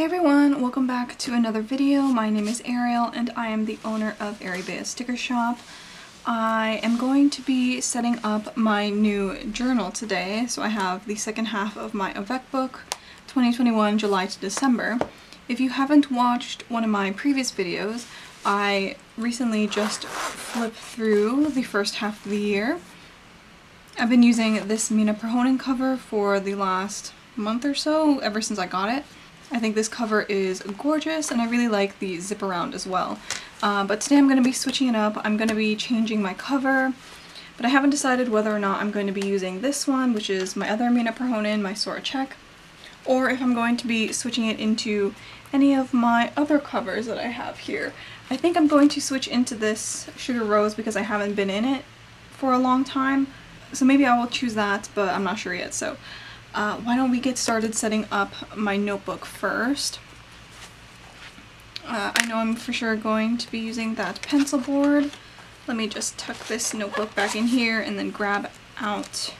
Hey everyone, welcome back to another video. My name is Ariel and I am the owner of Ariebea Sticker Shop. I am going to be setting up my new journal today. So I have the second half of my Avec book, 2021 July to December. If you haven't watched one of my previous videos, I recently just flipped through the first half of the year. I've been using this Mina Perhonen cover for the last month or so, ever since I got it. I think this cover is gorgeous and I really like the zip around as well. Uh, but today I'm going to be switching it up. I'm going to be changing my cover, but I haven't decided whether or not I'm going to be using this one, which is my other Mina Perhonen, my Sora Check, or if I'm going to be switching it into any of my other covers that I have here. I think I'm going to switch into this Sugar Rose because I haven't been in it for a long time. So maybe I will choose that, but I'm not sure yet. So uh, why don't we get started setting up my notebook first. Uh, I know I'm for sure going to be using that pencil board. Let me just tuck this notebook back in here and then grab out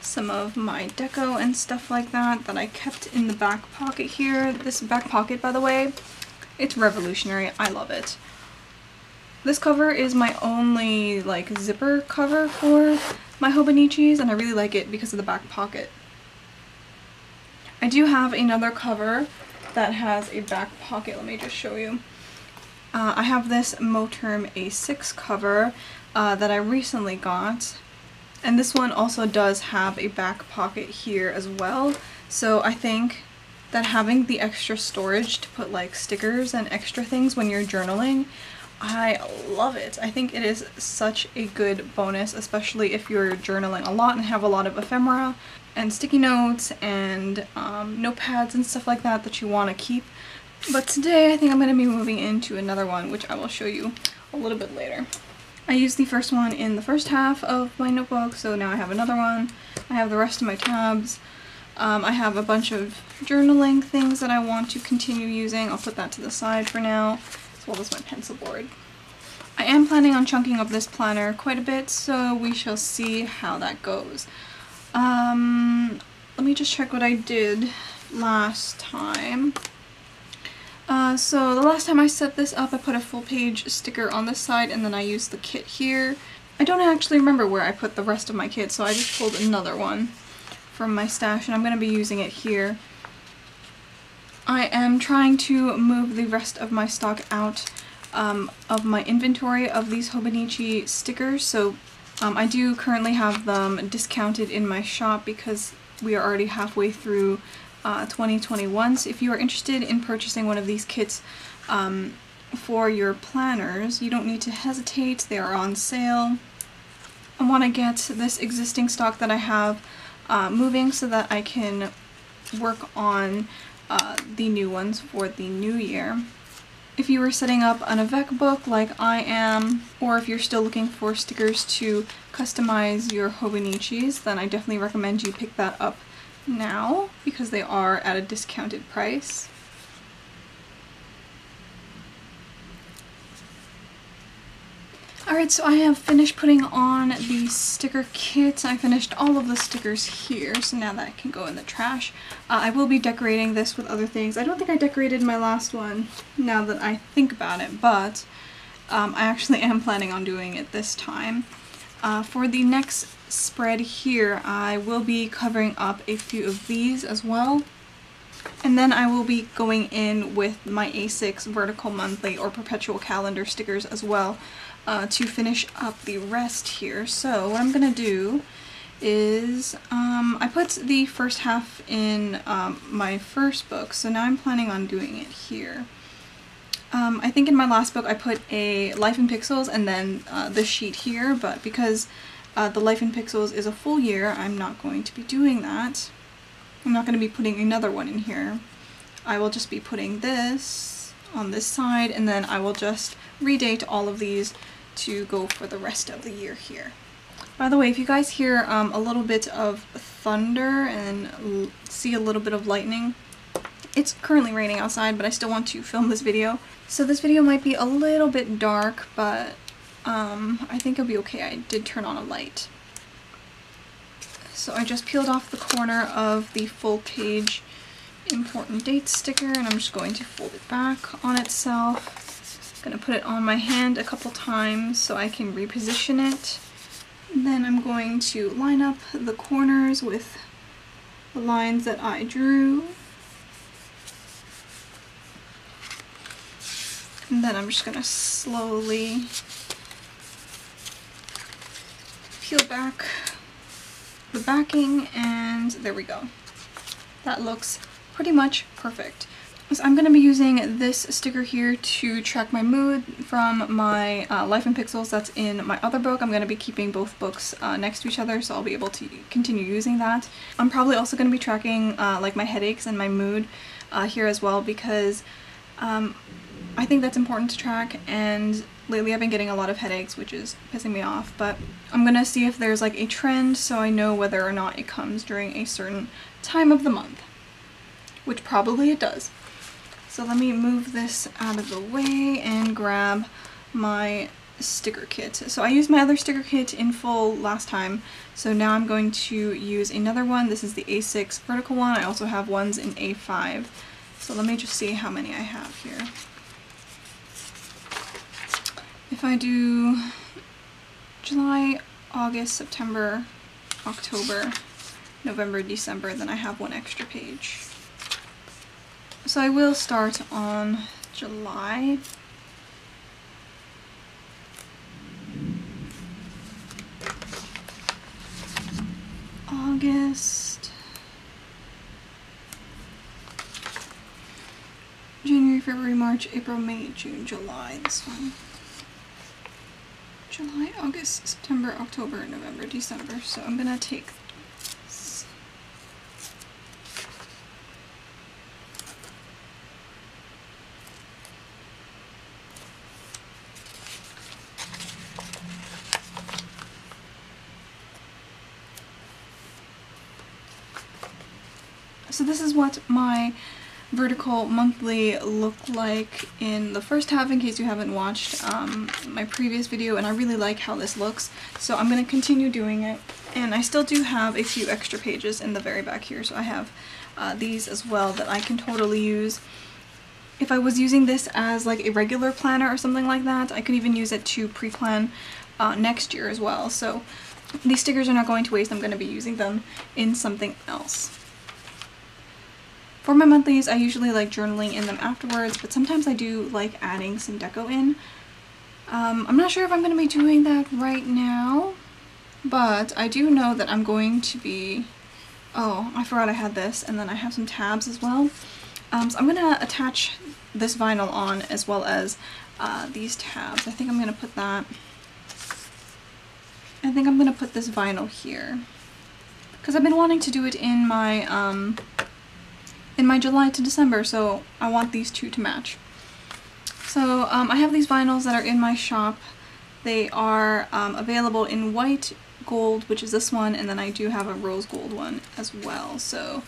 some of my deco and stuff like that that I kept in the back pocket here. This back pocket, by the way, it's revolutionary. I love it. This cover is my only like zipper cover for my Hobonichis and I really like it because of the back pocket. I do have another cover that has a back pocket. Let me just show you. Uh, I have this Moterm A6 cover uh, that I recently got. And this one also does have a back pocket here as well. So I think that having the extra storage to put like stickers and extra things when you're journaling, I love it. I think it is such a good bonus, especially if you're journaling a lot and have a lot of ephemera and sticky notes and um, notepads and stuff like that that you want to keep. But today I think I'm going to be moving into another one, which I will show you a little bit later. I used the first one in the first half of my notebook, so now I have another one. I have the rest of my tabs. Um, I have a bunch of journaling things that I want to continue using. I'll put that to the side for now, as well as my pencil board. I am planning on chunking up this planner quite a bit, so we shall see how that goes. Um, let me just check what I did last time. Uh, so the last time I set this up, I put a full page sticker on this side and then I used the kit here. I don't actually remember where I put the rest of my kit, so I just pulled another one from my stash and I'm going to be using it here. I am trying to move the rest of my stock out um, of my inventory of these Hobonichi stickers, so um, I do currently have them discounted in my shop because we are already halfway through uh, 2021. So if you are interested in purchasing one of these kits um, for your planners, you don't need to hesitate. They are on sale. I want to get this existing stock that I have uh, moving so that I can work on uh, the new ones for the new year. If you were setting up an Avec book like I am, or if you're still looking for stickers to customize your Hobonichis, then I definitely recommend you pick that up now because they are at a discounted price. Alright, so I have finished putting on the sticker kit. I finished all of the stickers here, so now that can go in the trash. Uh, I will be decorating this with other things. I don't think I decorated my last one now that I think about it, but um, I actually am planning on doing it this time. Uh, for the next spread here, I will be covering up a few of these as well. And then I will be going in with my A6 vertical monthly or perpetual calendar stickers as well uh, to finish up the rest here. So what I'm going to do is um, I put the first half in um, my first book, so now I'm planning on doing it here. Um, I think in my last book I put a Life in Pixels and then uh, the sheet here, but because uh, the Life in Pixels is a full year, I'm not going to be doing that. I'm not going to be putting another one in here. I will just be putting this on this side and then I will just redate all of these to go for the rest of the year here. By the way, if you guys hear um, a little bit of thunder and see a little bit of lightning, it's currently raining outside, but I still want to film this video. So this video might be a little bit dark, but um, I think it'll be okay. I did turn on a light. So I just peeled off the corner of the full page important date sticker and I'm just going to fold it back on itself. Going to put it on my hand a couple times so I can reposition it. Then I'm going to line up the corners with the lines that I drew. And then I'm just going to slowly peel back the backing and there we go. That looks pretty much perfect. So I'm going to be using this sticker here to track my mood from my uh, Life in Pixels that's in my other book. I'm going to be keeping both books uh, next to each other so I'll be able to continue using that. I'm probably also going to be tracking uh, like my headaches and my mood uh, here as well because um, I think that's important to track and lately I've been getting a lot of headaches which is pissing me off but I'm going to see if there's like a trend so I know whether or not it comes during a certain time of the month which probably it does. So let me move this out of the way and grab my sticker kit. So I used my other sticker kit in full last time, so now I'm going to use another one. This is the A6 vertical one. I also have ones in A5. So let me just see how many I have here. If I do July, August, September, October, November, December, then I have one extra page. So I will start on July. August. January, February, March, April, May, June, July. This one. July, August, September, October, November, December. So I'm gonna take So this is what my vertical monthly look like in the first half in case you haven't watched um, my previous video and I really like how this looks so I'm going to continue doing it and I still do have a few extra pages in the very back here so I have uh, these as well that I can totally use. If I was using this as like a regular planner or something like that I could even use it to pre-plan uh, next year as well so these stickers are not going to waste I'm going to be using them in something else. For my monthlies, I usually like journaling in them afterwards, but sometimes I do like adding some deco in. Um, I'm not sure if I'm going to be doing that right now, but I do know that I'm going to be... Oh, I forgot I had this, and then I have some tabs as well. Um, so I'm going to attach this vinyl on as well as uh, these tabs. I think I'm going to put that... I think I'm going to put this vinyl here. Because I've been wanting to do it in my... Um, in my July to December, so I want these two to match. So um, I have these vinyls that are in my shop. They are um, available in white, gold, which is this one, and then I do have a rose gold one as well. So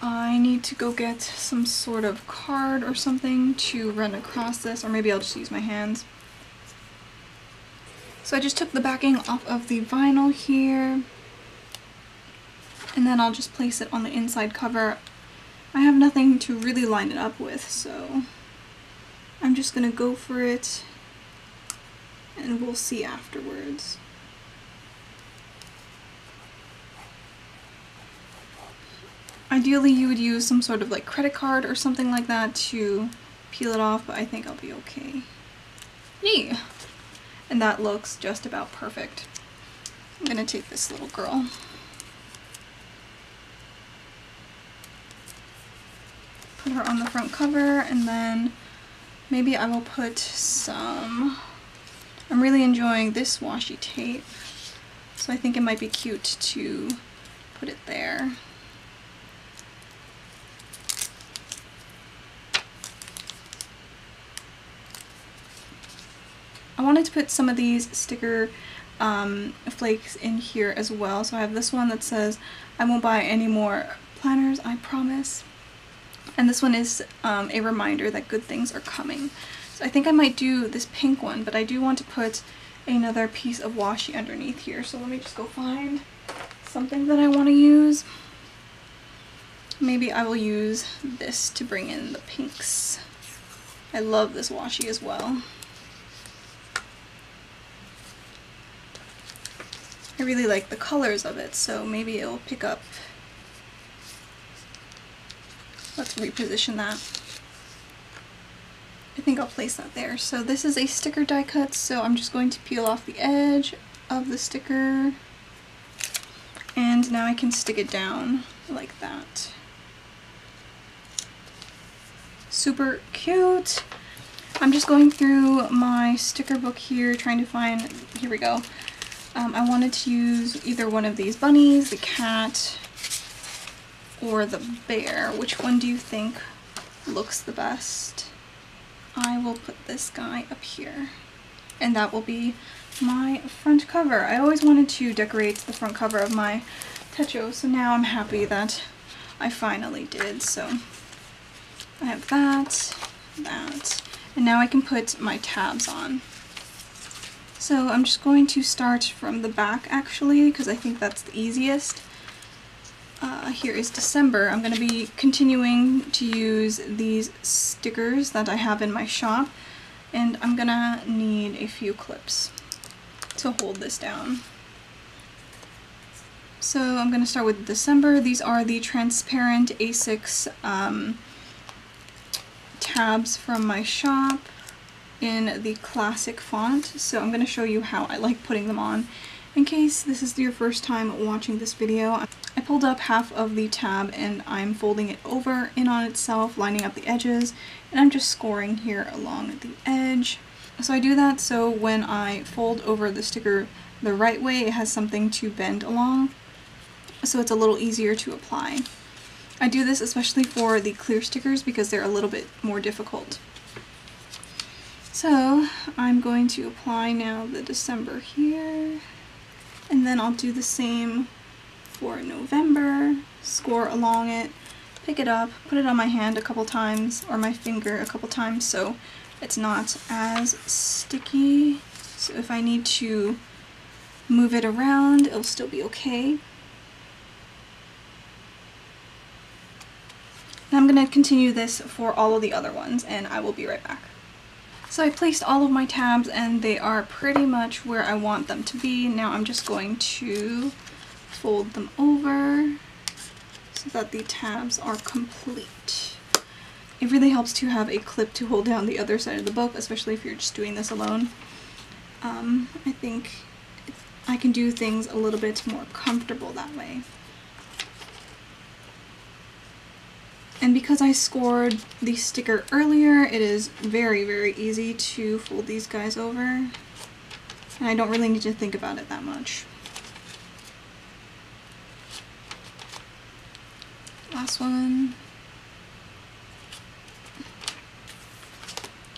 I need to go get some sort of card or something to run across this, or maybe I'll just use my hands. So I just took the backing off of the vinyl here, and then I'll just place it on the inside cover I have nothing to really line it up with, so I'm just gonna go for it and we'll see afterwards. Ideally you would use some sort of like credit card or something like that to peel it off, but I think I'll be okay. Yeah. And that looks just about perfect. I'm gonna take this little girl. Put her on the front cover and then maybe I will put some, I'm really enjoying this washi tape, so I think it might be cute to put it there. I wanted to put some of these sticker um, flakes in here as well. So I have this one that says, I won't buy any more planners, I promise. And this one is um, a reminder that good things are coming. So I think I might do this pink one, but I do want to put another piece of washi underneath here. So let me just go find something that I want to use. Maybe I will use this to bring in the pinks. I love this washi as well. I really like the colors of it, so maybe it'll pick up. Let's reposition that. I think I'll place that there. So this is a sticker die cut, so I'm just going to peel off the edge of the sticker. And now I can stick it down like that. Super cute. I'm just going through my sticker book here, trying to find, here we go, um, I wanted to use either one of these bunnies, the cat, or the bear. Which one do you think looks the best? I will put this guy up here. And that will be my front cover. I always wanted to decorate the front cover of my Techo, so now I'm happy that I finally did. So I have that, that, and now I can put my tabs on. So I'm just going to start from the back actually because I think that's the easiest. Uh, here is December. I'm going to be continuing to use these stickers that I have in my shop and I'm going to need a few clips to hold this down. So I'm going to start with December. These are the transparent A6 um, tabs from my shop in the classic font, so I'm going to show you how I like putting them on. In case this is your first time watching this video, I pulled up half of the tab and I'm folding it over in on itself, lining up the edges, and I'm just scoring here along the edge. So I do that so when I fold over the sticker the right way, it has something to bend along, so it's a little easier to apply. I do this especially for the clear stickers because they're a little bit more difficult. So I'm going to apply now the December here, and then I'll do the same for November, score along it, pick it up, put it on my hand a couple times, or my finger a couple times so it's not as sticky. So if I need to move it around, it'll still be okay. And I'm going to continue this for all of the other ones, and I will be right back. So I placed all of my tabs and they are pretty much where I want them to be. Now I'm just going to fold them over so that the tabs are complete. It really helps to have a clip to hold down the other side of the book, especially if you're just doing this alone. Um, I think I can do things a little bit more comfortable that way. And because I scored the sticker earlier, it is very, very easy to fold these guys over. And I don't really need to think about it that much. Last one.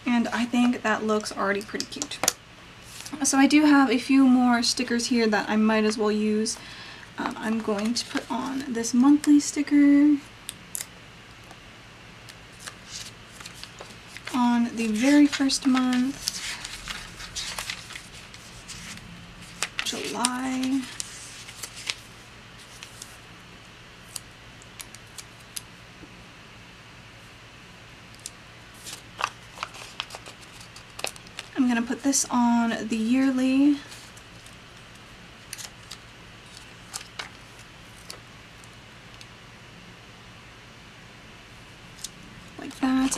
And I think that looks already pretty cute. So I do have a few more stickers here that I might as well use. Um, I'm going to put on this monthly sticker. The very first month, July. I'm going to put this on the yearly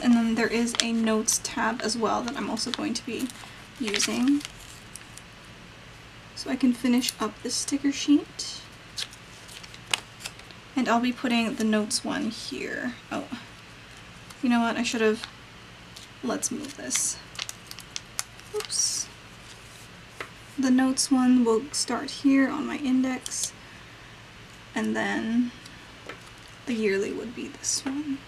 and then there is a notes tab as well that I'm also going to be using. So I can finish up the sticker sheet. And I'll be putting the notes one here. Oh, you know what, I should have, let's move this. Oops. The notes one will start here on my index, and then the yearly would be this one.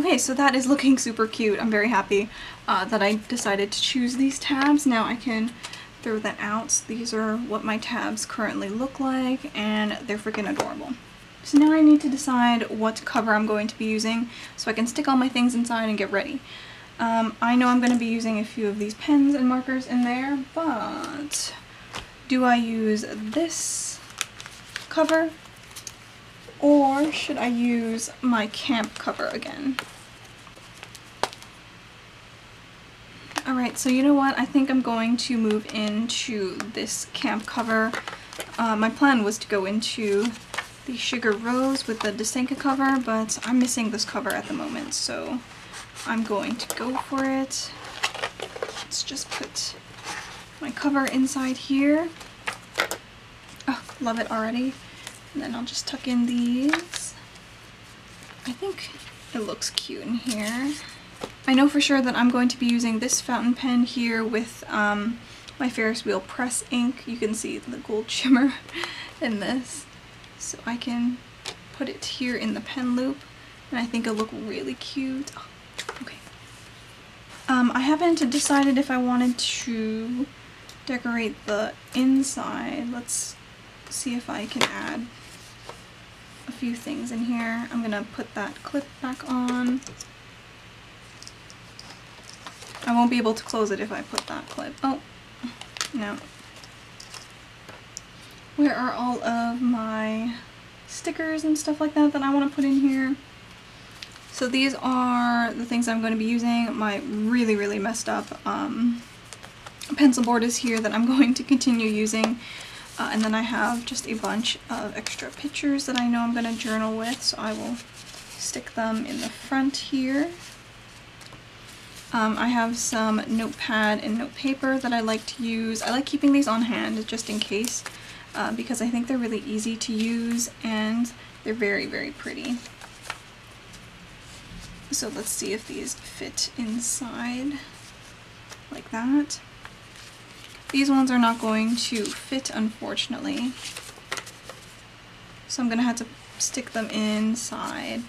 Okay, so that is looking super cute. I'm very happy uh, that I decided to choose these tabs. Now I can throw that out. These are what my tabs currently look like and they're freaking adorable. So now I need to decide what cover I'm going to be using so I can stick all my things inside and get ready. Um, I know I'm going to be using a few of these pens and markers in there, but do I use this cover or should I use my camp cover again? Alright, so you know what? I think I'm going to move into this camp cover. Uh, my plan was to go into the Sugar Rose with the Distenka cover, but I'm missing this cover at the moment, so I'm going to go for it. Let's just put my cover inside here. Oh, love it already. And then I'll just tuck in these. I think it looks cute in here. I know for sure that I'm going to be using this fountain pen here with um, my Ferris wheel press ink. You can see the gold shimmer in this. So I can put it here in the pen loop and I think it'll look really cute. Oh, okay. Um, I haven't decided if I wanted to decorate the inside. Let's see if I can add a few things in here. I'm gonna put that clip back on. I won't be able to close it if I put that clip. Oh, no. Where are all of my stickers and stuff like that that I want to put in here? So these are the things I'm going to be using. My really, really messed up um, pencil board is here that I'm going to continue using. Uh, and then I have just a bunch of extra pictures that I know I'm going to journal with, so I will stick them in the front here. Um, I have some notepad and note paper that I like to use. I like keeping these on hand just in case uh, because I think they're really easy to use and they're very, very pretty. So let's see if these fit inside like that. These ones are not going to fit, unfortunately. So I'm going to have to stick them inside.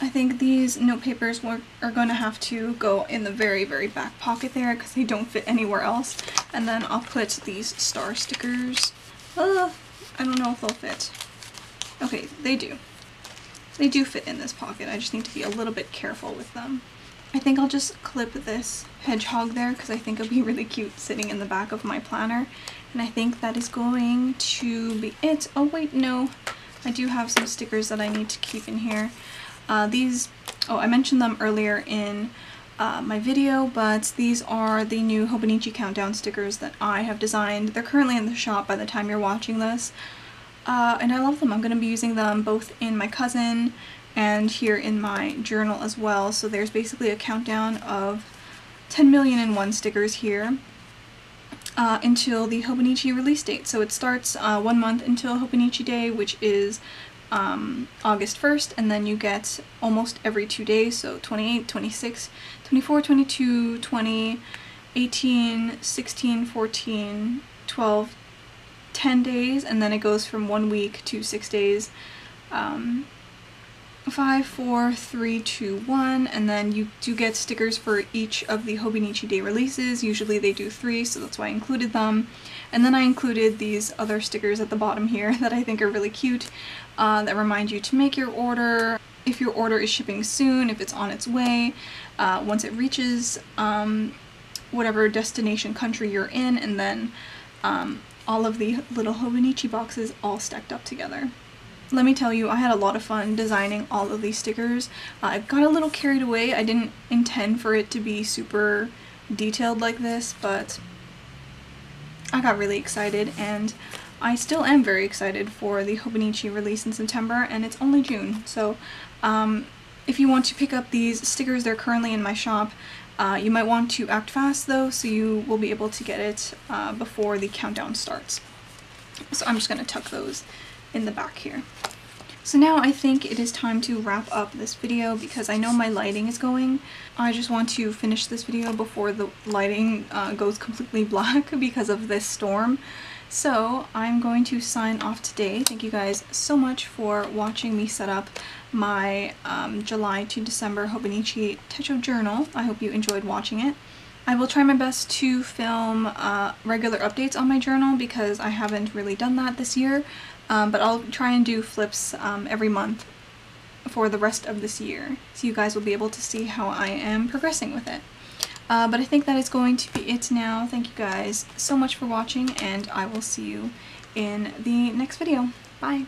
I think these note papers are going to have to go in the very, very back pocket there because they don't fit anywhere else. And then I'll put these star stickers. Uh, I don't know if they'll fit. Okay, they do. They do fit in this pocket. I just need to be a little bit careful with them. I think I'll just clip this hedgehog there because I think it'll be really cute sitting in the back of my planner. And I think that is going to be it. Oh wait, no. I do have some stickers that I need to keep in here. Uh, these, oh, I mentioned them earlier in uh, my video, but these are the new Hobonichi Countdown stickers that I have designed. They're currently in the shop by the time you're watching this. Uh, and I love them. I'm going to be using them both in my cousin and here in my journal as well. So there's basically a countdown of 10 million and one stickers here uh, until the Hobonichi release date. So it starts uh, one month until Hobonichi Day, which is um, August 1st, and then you get almost every two days, so 28, 26, 24, 22, 20, 18, 16, 14, 12, 10 days, and then it goes from one week to six days. Um, five, four, three, two, one, and then you do get stickers for each of the Hobonichi Day releases. Usually they do three, so that's why I included them. And then I included these other stickers at the bottom here that I think are really cute uh, that remind you to make your order, if your order is shipping soon, if it's on its way, uh, once it reaches um, whatever destination country you're in, and then um, all of the little Hobonichi boxes all stacked up together let me tell you, I had a lot of fun designing all of these stickers. Uh, I got a little carried away. I didn't intend for it to be super detailed like this, but I got really excited and I still am very excited for the Hobonichi release in September and it's only June. So um, if you want to pick up these stickers, they're currently in my shop. Uh, you might want to act fast though, so you will be able to get it uh, before the countdown starts. So I'm just going to tuck those in the back here. So now I think it is time to wrap up this video because I know my lighting is going. I just want to finish this video before the lighting uh, goes completely black because of this storm. So I'm going to sign off today. Thank you guys so much for watching me set up my um, July to December Hobonichi Techo journal. I hope you enjoyed watching it. I will try my best to film uh, regular updates on my journal because I haven't really done that this year. Um, but I'll try and do flips um, every month for the rest of this year. So you guys will be able to see how I am progressing with it. Uh, but I think that is going to be it now. Thank you guys so much for watching and I will see you in the next video. Bye!